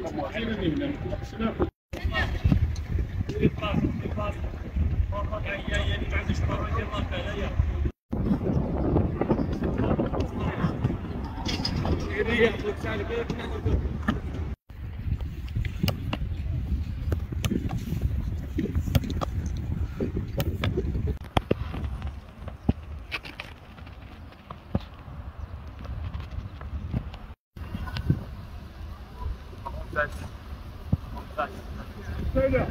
Yeah, it looks out of bed. 在，在，在的。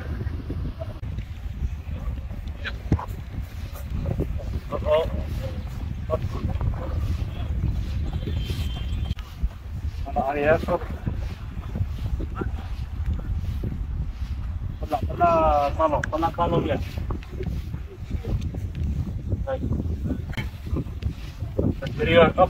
好好。啊，你好。不打不打卡罗，不打卡罗片。在。这边啊，好。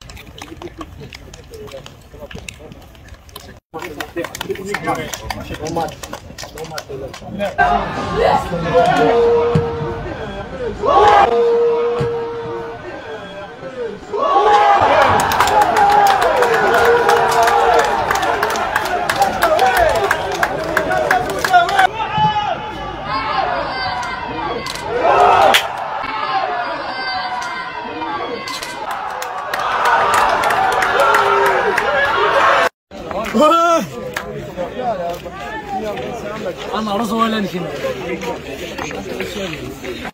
Não mata. Não mata. انا رزق ولا نكمل